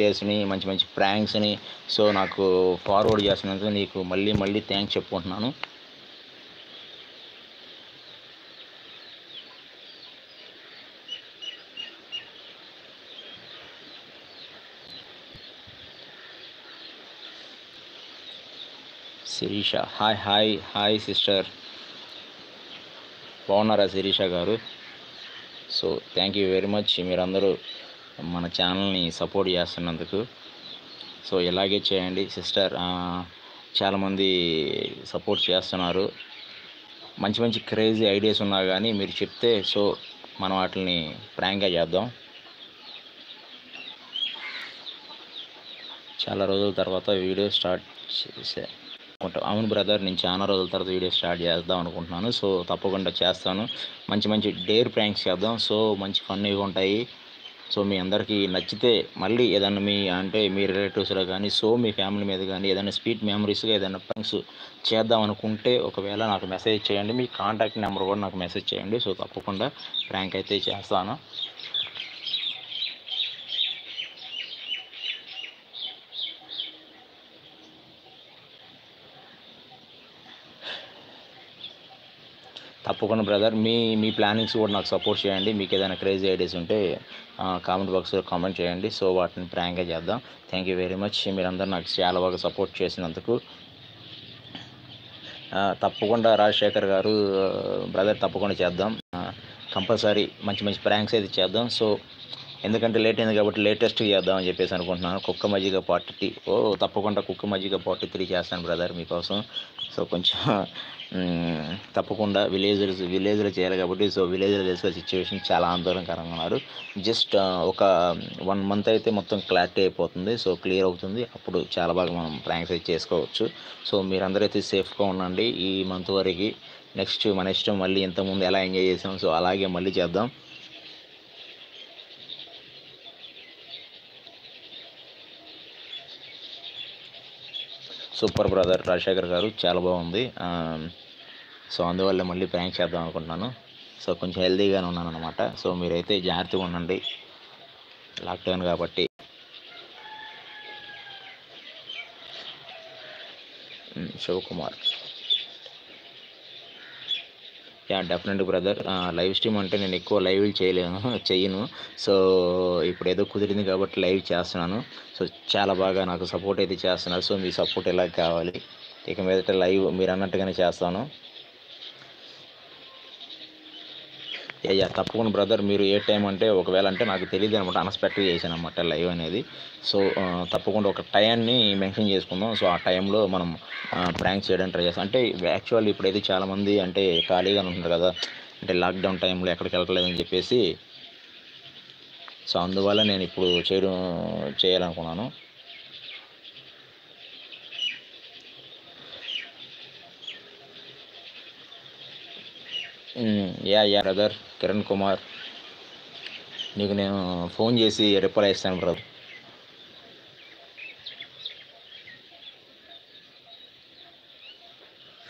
వీడియోస్ని మంచి మంచి ప్రాంక్స్ని సో నాకు ఫార్వర్డ్ చేస్తున్నందుకు నీకు మళ్ళీ మళ్ళీ థ్యాంక్స్ చెప్పుకుంటున్నాను. Shirisha hi hi hi sister బాగున్నారా Shirisha garu? So thank you very much మీరందరూ మన ఛానల్ని సపోర్ట్ చేస్తున్నందుకు. సో ఇలాగే చేయండి. సిస్టర్ చాలామంది సపోర్ట్ చేస్తున్నారు. మంచి మంచి క్రేజీ ఐడియాస్ ఉన్నా కానీ మీరు చెప్తే సో మనం వాటిని ప్రాంక్గా చేద్దాం. చాలా రోజుల తర్వాత వీడియో స్టార్ట్ చేసే అనుకుంటా అవును బ్రదర్ నేను చాలా రోజుల తర్వాత వీడియో స్టార్ట్ చేద్దాం అనుకుంటున్నాను. సో తప్పకుండా చేస్తాను. మంచి మంచి డేర్ ప్రాంక్స్ చేద్దాం. సో మంచి ఫన్నీగా ఉంటాయి. సో మీ అందరికీ నచ్చితే మళ్ళీ ఏదైనా మీ అంటే మీ రిలేటివ్స్లో కానీ సో మీ ఫ్యామిలీ మీద కానీ ఏదైనా స్వీట్ మెమరీస్గా ఏదైనా ప్రాంక్స్ చేద్దాం అనుకుంటే ఒకవేళ నాకు మెసేజ్ చేయండి. మీ కాంటాక్ట్ నెంబర్ కూడా నాకు మెసేజ్ చేయండి. సో తప్పకుండా ప్రాంక్ అయితే చేస్తాను. తప్పకుండా బ్రదర్ మీ మీ ప్లానింగ్స్ కూడా నాకు సపోర్ట్ చేయండి. మీకు ఏదైనా క్రేజీ ఐడియాస్ ఉంటే కామెంట్ బాక్స్లో కామెంట్ చేయండి. సో వాటిని ప్రాంక్గా చేద్దాం. థ్యాంక్ యూ వెరీ మచ్ మీరందరూ నాకు చాలా బాగా సపోర్ట్ చేసినందుకు. తప్పకుండా రాజశేఖర్ గారు బ్రదర్ తప్పకుండా చేద్దాం. కంపల్సరీ మంచి మంచి ప్రాంక్స్ అయితే చేద్దాం. సో ఎందుకంటే లేట్ అయింది కాబట్టి లేటెస్ట్ చేద్దాం అని చెప్పేసి అనుకుంటున్నాను. కుక్క మజ్జిగ పార్ట్ ఓ తప్పకుండా కుక్క మజ్జిగ పార్ట్ త్రీ చేస్తాను బ్రదర్ మీకోసం. సో కొంచెం తప్పకుండా విలేజర్స్ విలేజ్లో చేయాలి కాబట్టి సో విలేజ్లో చేసే సిచ్యువేషన్ చాలా ఆందోళనకరంగా ఉన్నారు. జస్ట్ ఒక వన్ మంత్ అయితే మొత్తం క్లారిటీ అయిపోతుంది. సో క్లియర్ అవుతుంది. అప్పుడు చాలా బాగా మనం ప్రాంక్స్ అయితే చేసుకోవచ్చు. సో మీరందరూ అయితే సేఫ్గా ఉండండి. ఈ మంత్ వరకు నెక్స్ట్ మన ఇష్టం మళ్ళీ ఇంతకుముందు ఎలా ఎంజాయ్ చేసాం సో అలాగే మళ్ళీ చేద్దాం. సూపర్ బ్రదర్ రాజశేఖర్ గారు చాలా బాగుంది. సో అందువల్ల మళ్ళీ ప్రాంక్ చేద్దాం అనుకుంటున్నాను. సో కొంచెం హెల్తీగానే ఉన్నాను అనమాట సో మీరైతే జాగ్రత్తగా ఉండండి. లాక్డౌన్ కాబట్టి. Shivakumar. Yeah definite brother live stream అంటే నేను ఎక్కువ లైవ్ చేయలేను చేయను సో ఇప్పుడు ఏదో కుదిరింది కాబట్టి లైవ్ చేస్తున్నాను. సో చాలా బాగా నాకు సపోర్ట్ అయితే చేస్తున్నారు. సో మీ సపోర్ట్ ఎలా కావాలి? ఇక మీదట లైవ్ మీరు అన్నట్టుగానే చేస్తాను. యా యా తప్పకుండా బ్రదర్ మీరు ఏ టైం అంటే ఒకవేళ అంటే నాకు తెలియదు అనమాట. అన్ఎక్స్పెక్ట్గా చేశాను అనమాట లైవ్ అనేది. సో తప్పకుండా ఒక టైంని మెన్షన్ చేసుకుందాం. సో ఆ టైంలో మనం ప్రాంక్ చేయడానికి ట్రై చేస్తాం. అంటే యాక్చువల్ ఇప్పుడైతే చాలామంది అంటే ఖాళీగా ఉంటారు కదా. అంటే లాక్డౌన్ టైంలో ఎక్కడికి వెళ్ళట్లేదని చెప్పేసి. సో అందువల్ల నేను ఇప్పుడు చేయడం చేయాలనుకున్నాను. Yeah yeah brother. Kiran Kumar. నీకు నేను ఫోన్ చేసి రిప్లై ఇస్తాను బ్రదర్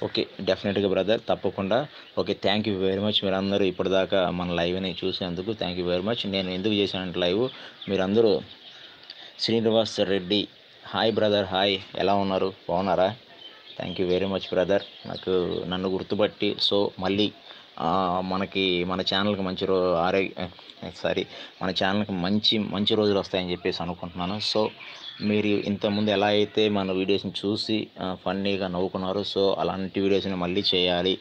ఓకే డెఫినెట్గా బ్రదర్ తప్పకుండా. Okay thank you very much మీరందరూ ఇప్పటిదాకా మన లైవ్ని చూసినందుకు థ్యాంక్ యూ వెరీ మచ్ నేను ఎందుకు చేశానంటే లైవ్? మీరందరూ Srinivas Reddy. Hi brother hi ఎలా ఉన్నారు? బాగున్నారా? Thank you very much brother నాకు నన్ను గుర్తుపట్టి సో మళ్ళీ మనకి మన ఛానల్కి మంచి రో ఆరోగ్య సారీ మన ఛానల్కి మంచి మంచి రోజులు వస్తాయని చెప్పేసి అనుకుంటున్నాను. సో మీరు ఇంతకుముందు ఎలా అయితే మన వీడియోస్ని చూసి ఫన్నీగా నవ్వుకున్నారు సో అలాంటి వీడియోస్ని మళ్ళీ చేయాలి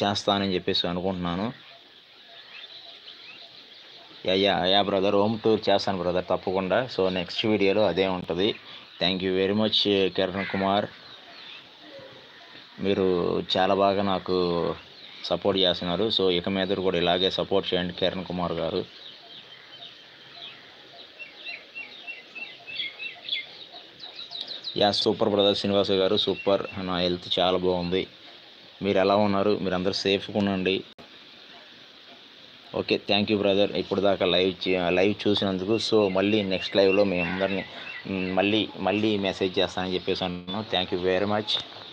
చేస్తానని చెప్పేసి అనుకుంటున్నాను. Yeah yeah yeah brother home tour చేస్తాను బ్రదర్ తప్పకుండా. సో నెక్స్ట్ వీడియోలో అదే ఉంటుంది. Thank you very much Kiran Kumar. మీరు చాలా బాగా నాకు సపోర్ట్ చేస్తున్నారు. సో ఇక మీద కూడా ఇలాగే సపోర్ట్ చేయండి కిరణ్ కుమార్ గారు. యా సూపర్ బ్రదర్ శ్రీనివాస గారు సూపర్. నా హెల్త్ చాలా బాగుంది. మీరు ఎలా ఉన్నారు? మీరు అందరు సేఫ్గా ఉండండి. Okay thank you brother. ఇప్పుడు దాకా లైవ్ చే- లైవ్ చూసినందుకు. సో మళ్ళీ నెక్స్ట్ లైవ్లో మీ అందరిని మళ్ళీ మళ్ళీ మెసేజ్ చేస్తానని చెప్పేసి అన్నాను. Thank you very much.